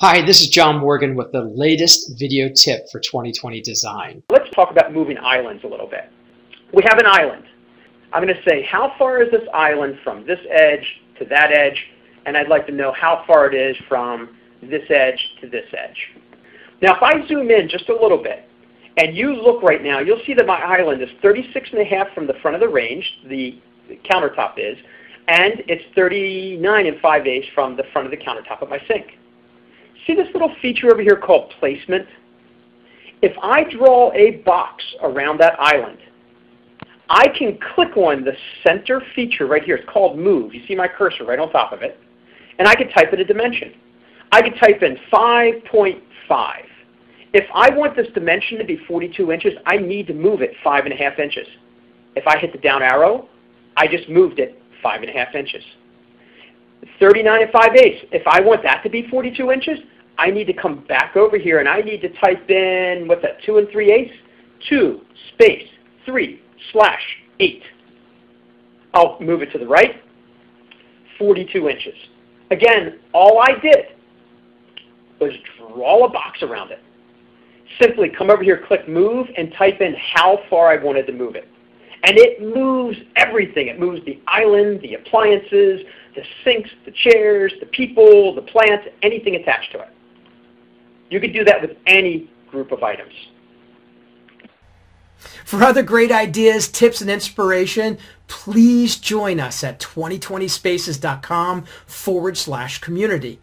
Hi, this is John Morgan with the latest video tip for 2020 design. Let's talk about moving islands a little bit. We have an island. I'm going to say how far is this island from this edge to that edge, and I'd like to know how far it is from this edge to this edge. Now if I zoom in just a little bit, and you look right now, you'll see that my island is 36 and a half from the front of the range, the, countertop is, and it's 39 and 5 eighths from the front of the countertop of my sink. See this little feature over here called placement? If I draw a box around that island, I can click on the center feature right here. It's called move. You see my cursor right on top of it. And I could type in a dimension. I could type in 5.5. If I want this dimension to be 42 inches, I need to move it 5.5 inches. If I hit the down arrow, I just moved it 5.5 inches. 39 and 5 eighths. If I want that to be 42 inches, I need to come back over here and I need to type in, what's that, 2 and 3 eighths? 2 space 3 slash 8. I'll move it to the right, 42 inches. Again, all I did was draw a box around it. Simply come over here, click move, and type in how far I wanted to move it. And it moves everything. It moves the island, the appliances, the sinks, the chairs, the people, the plants, anything attached to it. You could do that with any group of items. For other great ideas, tips, and inspiration, please join us at 2020spaces.com forward slash community.